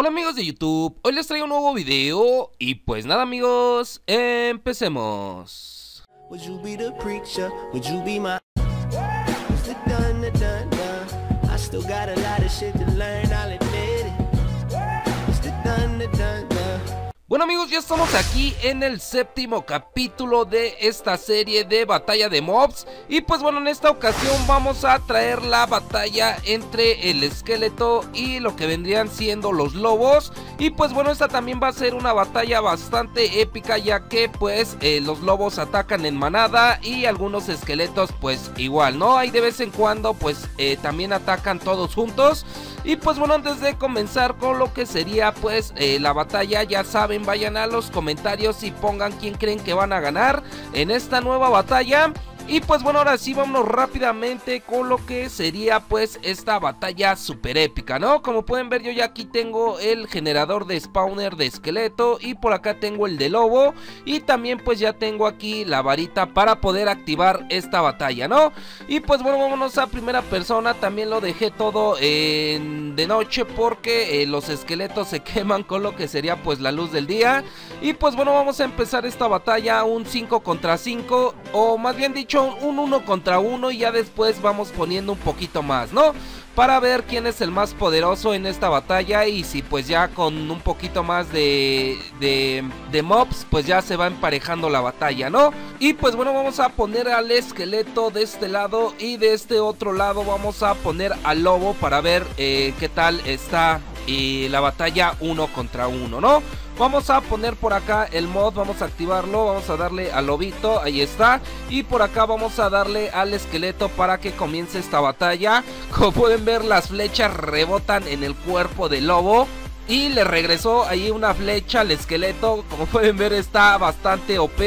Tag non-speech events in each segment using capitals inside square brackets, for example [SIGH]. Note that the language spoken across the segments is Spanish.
Hola amigos de YouTube, hoy les traigo un nuevo video y pues nada amigos, empecemos. Bueno amigos, ya estamos aquí en el séptimo capítulo de esta serie de batalla de mobs. Y pues bueno, en esta ocasión vamos a traer la batalla entre el esqueleto y lo que vendrían siendo los lobos. Y pues bueno, esta también va a ser una batalla bastante épica ya que pues eh, los lobos atacan en manada y algunos esqueletos pues igual, ¿no? Ahí de vez en cuando pues eh, también atacan todos juntos y pues bueno, antes de comenzar con lo que sería pues eh, la batalla, ya saben, vayan a los comentarios y pongan quién creen que van a ganar en esta nueva batalla. Y pues bueno, ahora sí vámonos rápidamente con lo que sería pues esta batalla super épica, ¿no? Como pueden ver yo ya aquí tengo el generador de spawner de esqueleto y por acá tengo el de lobo y también pues ya tengo aquí la varita para poder activar esta batalla, ¿no? Y pues bueno, vámonos a primera persona, también lo dejé todo en de noche porque eh, los esqueletos se [LAUGHS] queman con lo que sería pues la luz del día y pues bueno, vamos a empezar esta batalla un 5 contra 5 o más bien dicho un uno contra uno y ya después vamos poniendo un poquito más, ¿no? Para ver quién es el más poderoso en esta batalla y si pues ya con un poquito más de, de, de mobs pues ya se va emparejando la batalla, ¿no? Y pues bueno, vamos a poner al esqueleto de este lado y de este otro lado vamos a poner al lobo para ver eh, qué tal está y la batalla uno contra uno, ¿no? Vamos a poner por acá el mod, vamos a activarlo, vamos a darle al lobito, ahí está. Y por acá vamos a darle al esqueleto para que comience esta batalla. [LAUGHS] Como pueden ver las flechas rebotan en el cuerpo del lobo. Y le regresó ahí una flecha al esqueleto, como pueden ver está bastante OP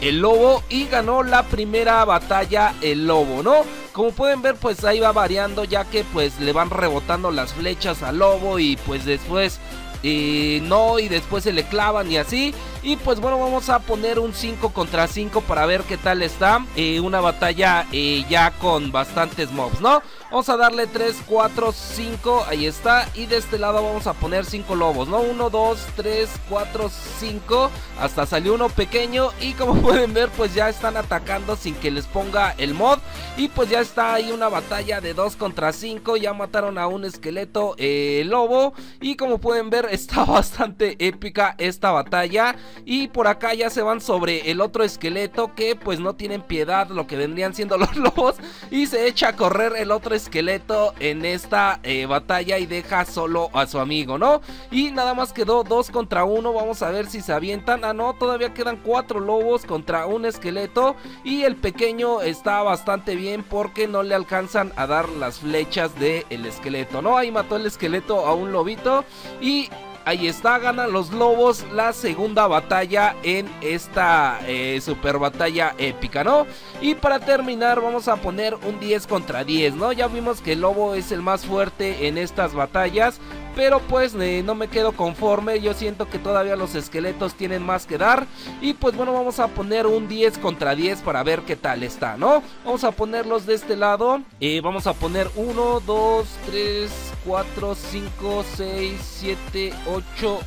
el lobo y ganó la primera batalla el lobo, ¿no? Como pueden ver pues ahí va variando ya que pues le van rebotando las flechas al lobo y pues después y no y después se le clavan y así. Y pues bueno, vamos a poner un 5 contra 5 para ver qué tal está. Eh, una batalla eh, ya con bastantes mobs, ¿no? Vamos a darle 3, 4, 5, ahí está. Y de este lado vamos a poner 5 lobos, ¿no? 1, 2, 3, 4, 5. Hasta salió uno pequeño y como [LAUGHS] pueden ver pues ya están atacando sin que les ponga el mod. Y pues ya está ahí una batalla de 2 contra 5. Ya mataron a un esqueleto eh, lobo. Y como pueden ver [LAUGHS] está bastante épica esta batalla. Y por acá ya se van sobre el otro esqueleto que pues no tienen piedad lo que vendrían siendo [LAUGHS] los lobos. Y se echa a correr el otro esqueleto en esta eh, batalla y deja solo a su amigo, ¿no? Y nada más quedó dos contra uno. Vamos a ver si se avientan. Ah, no, todavía quedan cuatro lobos contra un esqueleto. Y el pequeño está bastante bien porque no le alcanzan a dar las flechas del el esqueleto, ¿no? Ahí mató el esqueleto a un lobito. Y Ahí está, ganan los lobos la segunda batalla en esta eh, super batalla épica, ¿no? Y para terminar vamos a poner un 10 contra 10, ¿no? Ya vimos que el lobo es el más fuerte en estas batallas. Pero pues eh, no me quedo conforme, yo siento que todavía los esqueletos tienen más que dar. Y pues bueno, vamos a poner un 10 contra 10 para ver qué tal está, ¿no? Vamos a ponerlos de este lado. Eh, vamos a poner 1, 2, 3, 4, 5, 6, 7, 8,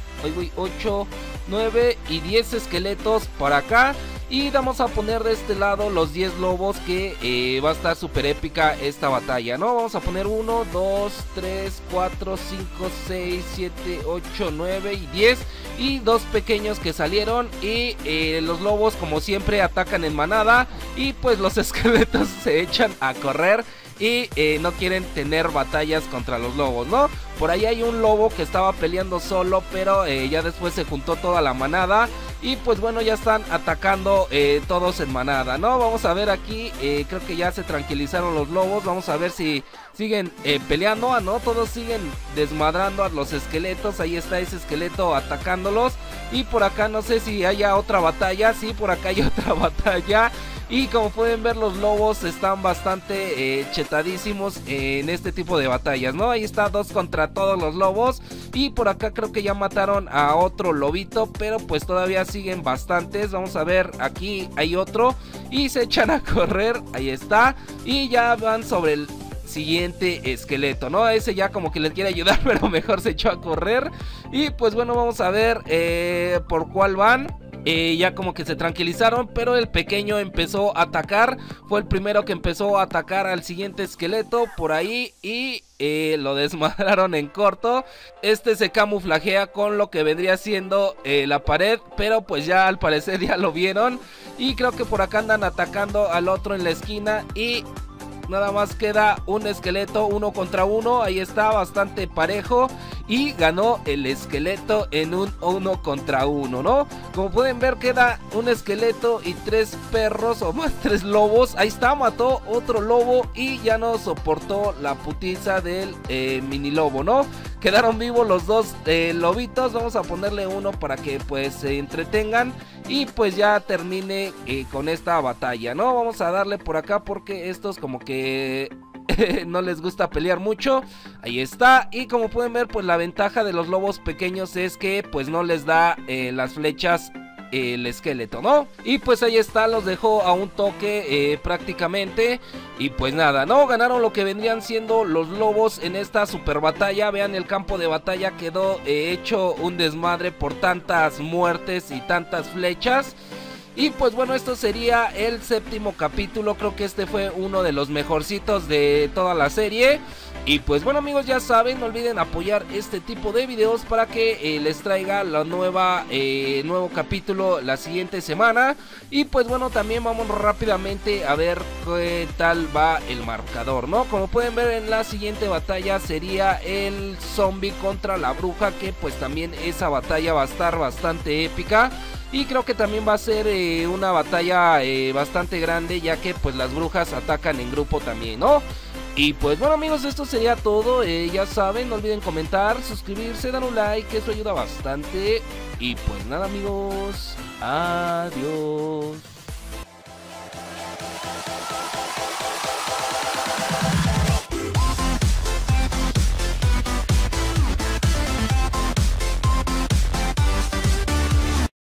8, 9 y 10 esqueletos para acá. Y vamos a poner de este lado los 10 lobos que eh, va a estar súper épica esta batalla, ¿no? Vamos a poner 1, 2, 3, 4, 5, 6, 7, 8, 9 y 10. Y dos pequeños que salieron y eh, los lobos como siempre atacan en manada. Y pues los [LAUGHS] esqueletos se echan a correr y eh, no quieren tener batallas contra los lobos, ¿no? Por ahí hay un lobo que estaba peleando solo, pero eh, ya después se juntó toda la manada. Y pues bueno, ya están atacando eh, todos en manada, ¿no? Vamos a ver aquí, creo que ya se tranquilizaron los lobos. Vamos a ver si siguen peleando, ¿ah, ¿no? Todos siguen desmadrando a los esqueletos. Ahí está ese esqueleto atacándolos. Y por acá no sé si haya otra batalla. Sí, por acá hay [LAUGHS] otra batalla. Y como pueden ver los lobos están bastante eh, chetadísimos en este tipo de batallas, ¿no? Ahí está dos contra todos los lobos. Y por acá creo que ya mataron a otro lobito, pero pues todavía siguen bastantes. Vamos a ver, aquí hay otro. Y se echan a correr, ahí está. Y ya van sobre el siguiente esqueleto, ¿no? Ese ya como que les quiere ayudar, [LAUGHS] pero mejor se echó a correr. Y pues bueno, vamos a ver eh, por cuál van. Eh, ya como que se tranquilizaron, pero el pequeño empezó a atacar. Fue el primero que empezó a atacar al siguiente esqueleto por ahí y eh, lo [LAUGHS] desmadraron en corto. Este se camuflajea con lo que vendría siendo eh, la pared, pero pues ya al parecer [LAUGHS] ya lo vieron. Y creo que por acá andan atacando al otro en la esquina y Nada más queda un esqueleto uno contra uno. Ahí está bastante parejo. Y ganó el esqueleto en un uno contra uno, ¿no? Como pueden ver queda un esqueleto y tres perros o más [LAUGHS] tres lobos. Ahí está, mató otro lobo y ya no soportó la putiza del eh, mini lobo, ¿no? Quedaron vivos los dos eh, lobitos. Vamos a ponerle uno para que pues se entretengan. Y pues ya termine eh, con esta batalla, ¿no? Vamos a darle por acá porque estos como que [LAUGHS] no les gusta pelear mucho. Ahí está. Y como pueden ver, pues la ventaja de los lobos pequeños es que pues no les da eh, las flechas el esqueleto, ¿no? Y pues ahí está, los dejó a un toque eh, prácticamente. Y pues nada, ¿no? Ganaron lo que vendrían siendo los lobos en esta super batalla. Vean, el campo de batalla quedó eh, hecho un desmadre por tantas muertes y tantas flechas. Y pues bueno, esto sería el séptimo capítulo. Creo que este fue uno de los mejorcitos de toda la serie. Y pues bueno amigos, ya saben, no olviden apoyar este tipo de videos para que eh, les traiga la nueva, eh, nuevo capítulo la siguiente semana. Y pues bueno, también vamos rápidamente a ver qué tal va el marcador, ¿no? Como pueden ver en la siguiente batalla sería el zombie contra la bruja, que pues también esa batalla va a estar bastante épica. Y creo que también va a ser eh, una batalla eh, bastante grande ya que pues las brujas atacan en grupo también, ¿no? Y pues bueno amigos, esto sería todo. Eh, ya saben, no olviden comentar, suscribirse, dar un like, eso ayuda bastante. Y pues nada amigos, adiós.